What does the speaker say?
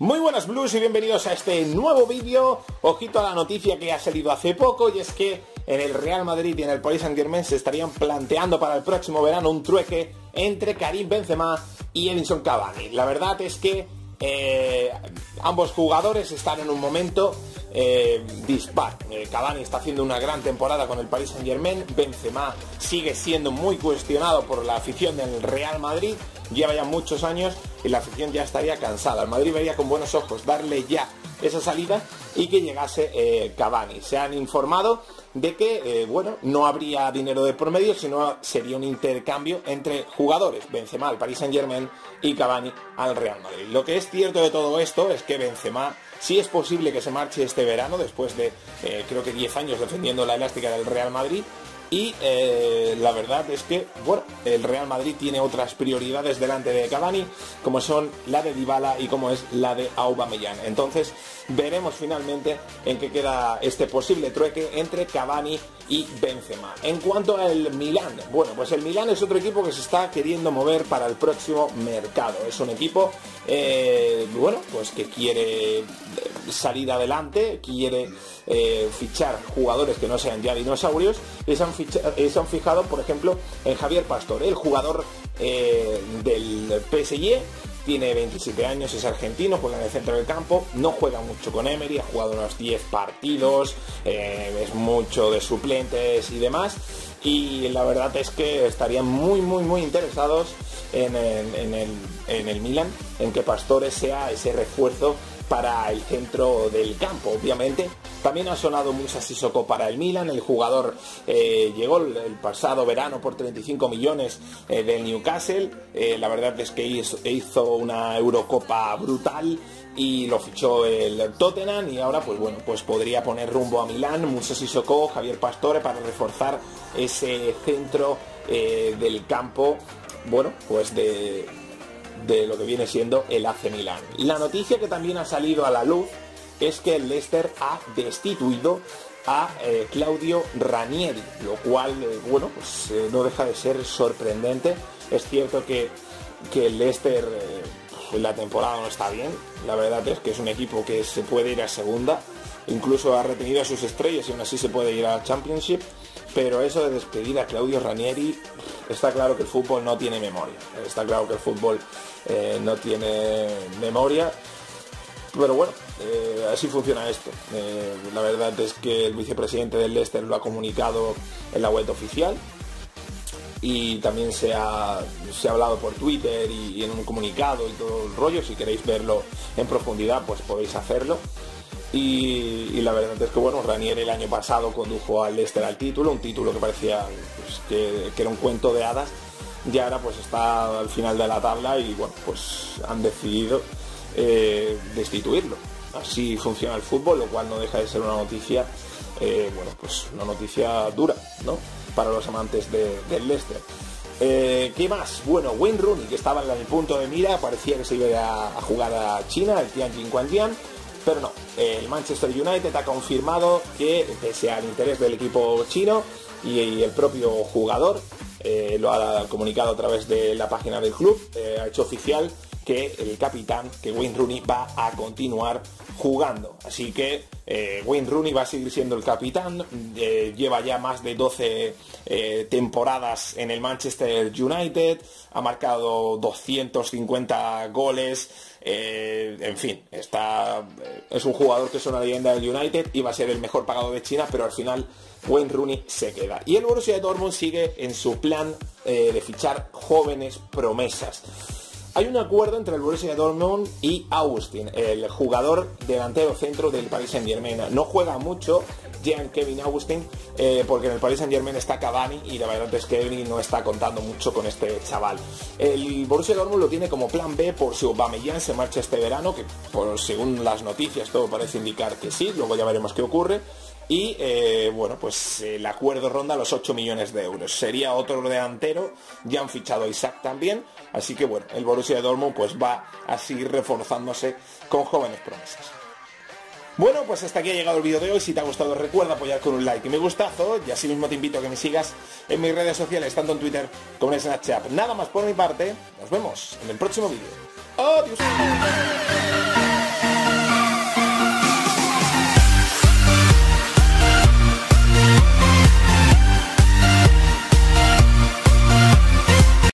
Muy buenas Blues y bienvenidos a este nuevo vídeo. Ojito a la noticia que ha salido hace poco y es que en el Real Madrid y en el Paris Saint Germain se estarían planteando para el próximo verano un trueque entre Karim Benzema y Edinson Cavani. La verdad es que eh, ambos jugadores están en un momento eh, dispar. Eh, Cavani está haciendo una gran temporada con el Paris Saint Germain. Benzema sigue siendo muy cuestionado por la afición del Real Madrid. Lleva ya muchos años y la afición ya estaría cansada. El Madrid vería con buenos ojos darle ya esa salida y que llegase eh, Cavani. Se han informado de que, bueno, no habría dinero de promedio, sino sería un intercambio entre jugadores, Benzema al Paris Saint Germain y Cavani al Real Madrid. Lo que es cierto de todo esto es que Benzema Sí es posible que se marche este verano, después de eh, creo que 10 años defendiendo la elástica del Real Madrid. Y eh, la verdad es que, bueno, el Real Madrid tiene otras prioridades delante de Cavani, como son la de Dybala y como es la de Aubameyang. Entonces, veremos finalmente en qué queda este posible trueque entre Cavani y Benzema. En cuanto al Milán, bueno, pues el Milán es otro equipo que se está queriendo mover para el próximo mercado. Es un equipo, eh, bueno, pues que quiere salir adelante, quiere eh, fichar jugadores que no sean ya dinosaurios y se han, se han fijado, por ejemplo, en Javier Pastor, el jugador eh, del PSG tiene 27 años, es argentino, juega en el centro del campo, no juega mucho con Emery, ha jugado unos 10 partidos, eh, es mucho de suplentes y demás. Y la verdad es que estarían muy, muy, muy interesados en, en, el, en el Milan, en que Pastore sea ese refuerzo para el centro del campo, obviamente. También ha sonado Musa Sissoko para el Milan, el jugador eh, llegó el, pasado verano por 35 millones eh, del Newcastle, eh, la verdad es que hizo, una Eurocopa brutal y lo fichó el Tottenham. Y ahora pues bueno, pues podría poner rumbo a Milán, Musa Sissoko, Javier Pastore para reforzar ese centro del campo, bueno, pues de, lo que viene siendo el AC Milán. La noticia que también ha salido a la luz es que el Leicester ha destituido a eh, Claudio Ranieri, lo cual, eh, bueno, pues eh, no deja de ser sorprendente. Es cierto que, que el Leicester en la temporada no está bien, la verdad es que es un equipo que se puede ir a segunda, incluso ha retenido a sus estrellas y aún así se puede ir a Championship, pero eso de despedir a Claudio Ranieri, está claro que el fútbol no tiene memoria, está claro que el fútbol no tiene memoria, pero bueno, eh, así funciona esto. Eh, la verdad es que el vicepresidente del Leicester lo ha comunicado en la web oficial y también se ha, se ha hablado por Twitter y, en un comunicado y todo el rollo. Si queréis verlo en profundidad, pues podéis hacerlo. Y, la verdad es que bueno, Ranier el año pasado condujo al Leicester al título, un título que parecía pues, que, era un cuento de hadas, y ahora pues está al final de la tabla y bueno, pues han decidido eh, destituirlo. Así funciona el fútbol, lo cual no deja de ser una noticia, eh, bueno, pues una noticia dura, ¿no? Para los amantes del Leicester. Eh, ¿Qué más? Bueno, Wayne Rooney, que estaba en el punto de mira, parecía que se iba a, jugar a China, el Tianjin Quantian pero no. El Manchester United ha confirmado que, pese al interés del equipo chino y, el propio jugador, lo ha comunicado a través de la página del club, ha hecho oficial que el capitán, que Wayne Rooney, va a continuar jugando. Así que eh, Wayne Rooney va a seguir siendo el capitán, lleva ya más de 12 temporadas en el Manchester United, ha marcado 250 goles, eh, en fin, está, eh, es un jugador que es una leyenda del United y va a ser el mejor pagado de China, pero al final Wayne Rooney se queda. Y el Borussia Dortmund sigue en su plan eh, de fichar jóvenes promesas. Hay un acuerdo entre el Borussia Dortmund y Austin, el jugador delantero centro del Paris Saint Germain. No juega mucho Jean Kevin Austin eh, porque en el Paris Saint Germain está Cavani y la verdad es que Kevin no está contando mucho con este chaval. El Borussia Dortmund lo tiene como plan B por si Aubameyang se marcha este verano, que por según las noticias todo parece indicar que sí, luego ya veremos qué ocurre y eh, bueno, pues el acuerdo ronda los 8 millones de euros. Sería otro delantero, ya han fichado a Isaac también, así que bueno, el Borussia Dortmund pues va a seguir reforzándose con jóvenes promesas. Bueno, pues hasta aquí ha llegado el vídeo de hoy. Si te ha gustado, recuerda apoyar con un like y me gustazo. Y así mismo te invito a que me sigas en mis redes sociales, tanto en Twitter como en Snapchat. Nada más por mi parte. Nos vemos en el próximo vídeo. Adiós.